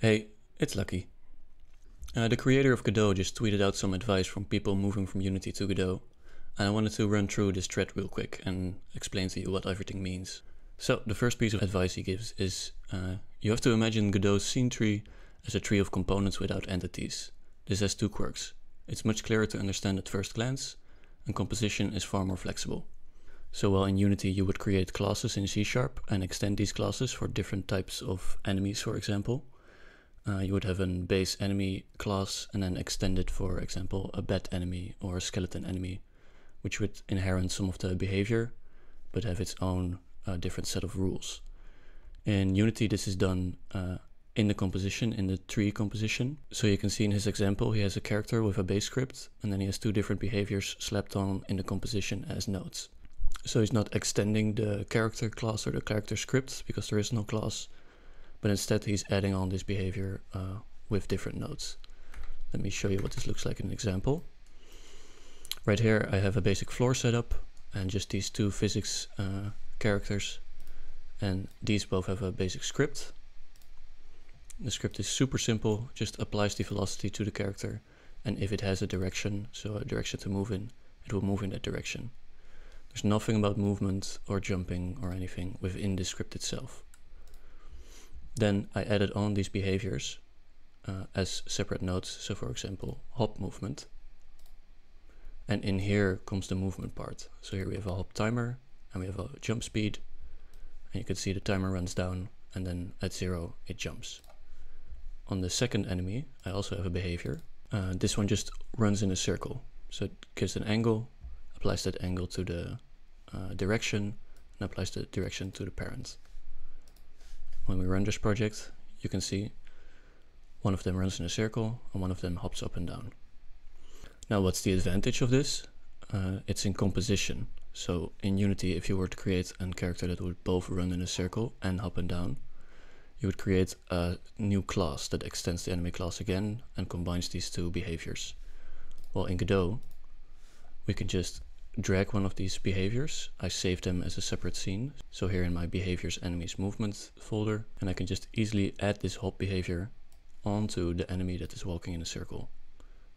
Hey, it's Lukky. Uh, the creator of Godot just tweeted out some advice from people moving from Unity to Godot, and I wanted to run through this thread real quick and explain to you what everything means. So, the first piece of advice he gives is uh, you have to imagine Godot's scene tree as a tree of components without entities. This has two quirks. It's much clearer to understand at first glance, and composition is far more flexible. So while in Unity you would create classes in C Sharp and extend these classes for different types of enemies, for example, uh, you would have a base enemy class and then extend it, for example, a bat enemy or a skeleton enemy, which would inherit some of the behavior, but have its own uh, different set of rules. In Unity, this is done uh, in the composition, in the tree composition. So you can see in his example, he has a character with a base script, and then he has two different behaviors slapped on in the composition as nodes. So he's not extending the character class or the character script because there is no class, but instead he's adding on this behavior uh, with different nodes. Let me show you what this looks like in an example. Right here I have a basic floor setup and just these two physics uh, characters and these both have a basic script. The script is super simple, just applies the velocity to the character and if it has a direction, so a direction to move in, it will move in that direction. There's nothing about movement or jumping or anything within the script itself. Then I added on these behaviors uh, as separate nodes. So for example, hop movement. And in here comes the movement part. So here we have a hop timer and we have a jump speed. And you can see the timer runs down and then at zero it jumps. On the second enemy, I also have a behavior. Uh, this one just runs in a circle. So it gives an angle, applies that angle to the uh, direction, and applies the direction to the parent when we run this project, you can see one of them runs in a circle and one of them hops up and down. Now what's the advantage of this? Uh, it's in composition. So in Unity, if you were to create a character that would both run in a circle and hop and down, you would create a new class that extends the enemy class again and combines these two behaviors. Well, in Godot, we can just drag one of these behaviors, I save them as a separate scene. So here in my behaviors enemies movement folder, and I can just easily add this hop behavior onto the enemy that is walking in a circle.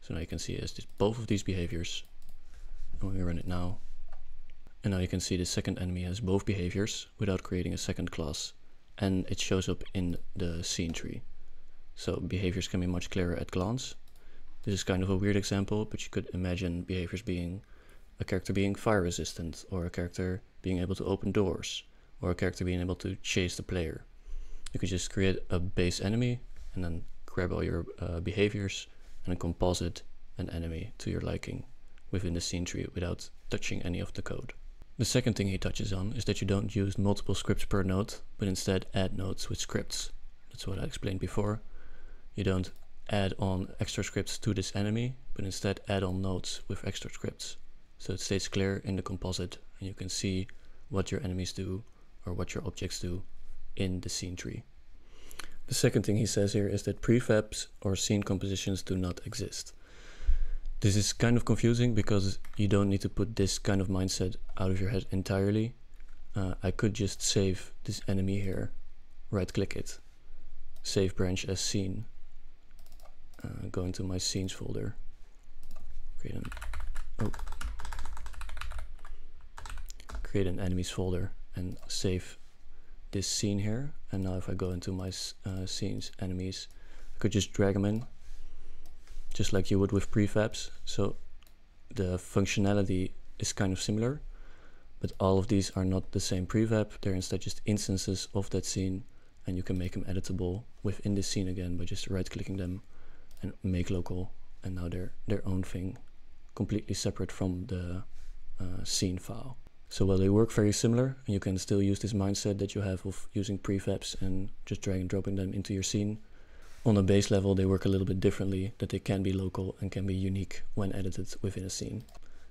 So now you can see as both of these behaviors, and when we run it now, and now you can see the second enemy has both behaviors without creating a second class, and it shows up in the scene tree. So behaviors can be much clearer at glance. This is kind of a weird example, but you could imagine behaviors being a character being fire resistant, or a character being able to open doors, or a character being able to chase the player. You could just create a base enemy and then grab all your uh, behaviors and composite an enemy to your liking within the scene tree without touching any of the code. The second thing he touches on is that you don't use multiple scripts per node, but instead add nodes with scripts. That's what I explained before. You don't add on extra scripts to this enemy, but instead add on nodes with extra scripts so it stays clear in the composite and you can see what your enemies do or what your objects do in the scene tree. The second thing he says here is that prefabs or scene compositions do not exist. This is kind of confusing because you don't need to put this kind of mindset out of your head entirely. Uh, I could just save this enemy here, right click it, save branch as scene, uh, go into my scenes folder, create an, oh, create an enemies folder and save this scene here. And now if I go into my uh, scenes, enemies, I could just drag them in, just like you would with prefabs. So the functionality is kind of similar, but all of these are not the same prefab. They're instead just instances of that scene, and you can make them editable within the scene again by just right-clicking them and make local. And now they're their own thing, completely separate from the uh, scene file. So while they work very similar, and you can still use this mindset that you have of using prefabs and just drag and dropping them into your scene, on a base level they work a little bit differently, that they can be local and can be unique when edited within a scene.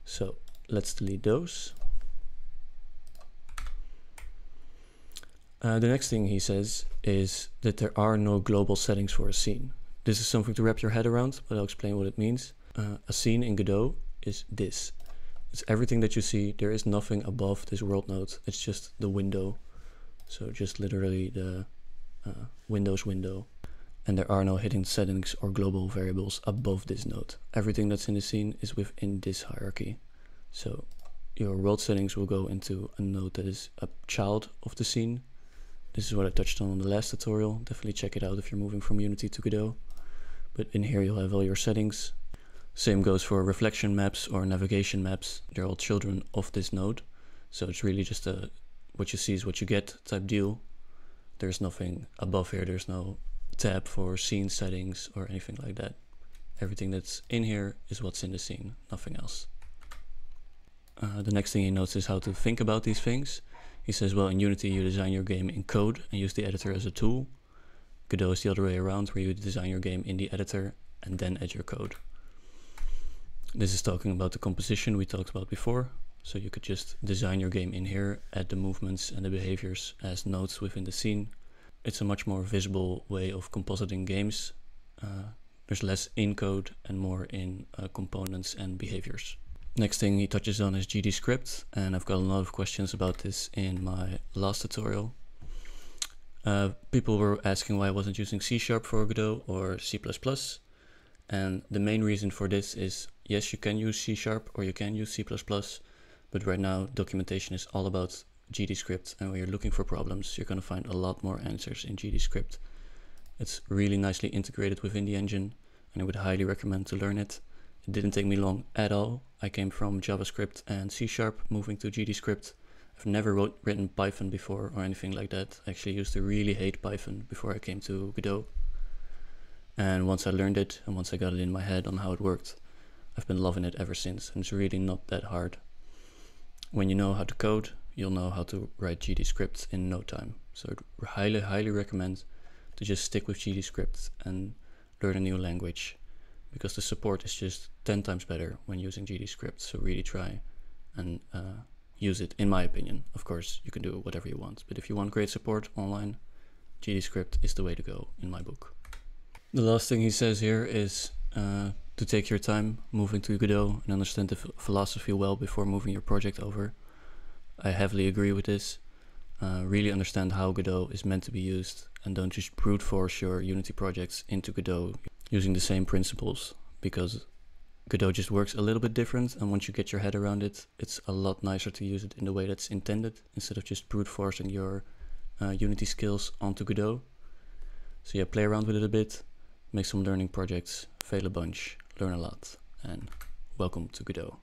So let's delete those. Uh, the next thing he says is that there are no global settings for a scene. This is something to wrap your head around, but I'll explain what it means. Uh, a scene in Godot is this. It's everything that you see. There is nothing above this world node. It's just the window. So just literally the uh, Windows window. and there are no hidden settings or global variables above this node. Everything that's in the scene is within this hierarchy. So your world settings will go into a node that is a child of the scene. This is what I touched on in the last tutorial. Definitely check it out if you're moving from Unity to Godot. But in here you'll have all your settings. Same goes for reflection maps or navigation maps. They're all children of this node. So it's really just a what you see is what you get type deal. There's nothing above here. There's no tab for scene settings or anything like that. Everything that's in here is what's in the scene, nothing else. Uh, the next thing he notes is how to think about these things. He says, well, in Unity you design your game in code and use the editor as a tool. Godot is the other way around, where you design your game in the editor and then add your code. This is talking about the composition we talked about before. So you could just design your game in here, add the movements and the behaviors as nodes within the scene, it's a much more visible way of compositing games. Uh, there's less in code and more in uh, components and behaviors. Next thing he touches on is GDScript, and I've got a lot of questions about this in my last tutorial. Uh, people were asking why I wasn't using C Sharp for Godot or C++, and the main reason for this is, yes, you can use C Sharp or you can use C++, but right now documentation is all about GDScript and when you're looking for problems, you're going to find a lot more answers in GDScript. It's really nicely integrated within the engine and I would highly recommend to learn it. It didn't take me long at all. I came from JavaScript and C Sharp, moving to GDScript. I've never wrote, written Python before or anything like that. I actually used to really hate Python before I came to Godot. And once I learned it and once I got it in my head on how it worked, I've been loving it ever since. And it's really not that hard. When you know how to code, you'll know how to write GD scripts in no time. So I'd highly, highly recommend to just stick with GD scripts and learn a new language because the support is just 10 times better when using GD scripts. So really try and uh, use it, in my opinion. Of course, you can do whatever you want, but if you want great support online, GD script is the way to go in my book. The last thing he says here is uh, to take your time moving to Godot and understand the philosophy well before moving your project over. I heavily agree with this. Uh, really understand how Godot is meant to be used and don't just brute force your Unity projects into Godot using the same principles because Godot just works a little bit different and once you get your head around it, it's a lot nicer to use it in the way that's intended instead of just brute forcing your uh, Unity skills onto Godot. So yeah, play around with it a bit, make some learning projects, fail a bunch, learn a lot, and welcome to Godot.